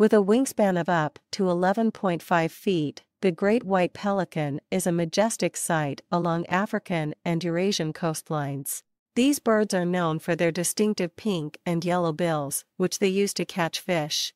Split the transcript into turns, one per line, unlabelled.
With a wingspan of up to 11.5 feet, the great white pelican is a majestic sight along African and Eurasian coastlines. These birds are known for their distinctive pink and yellow bills, which they use to catch fish.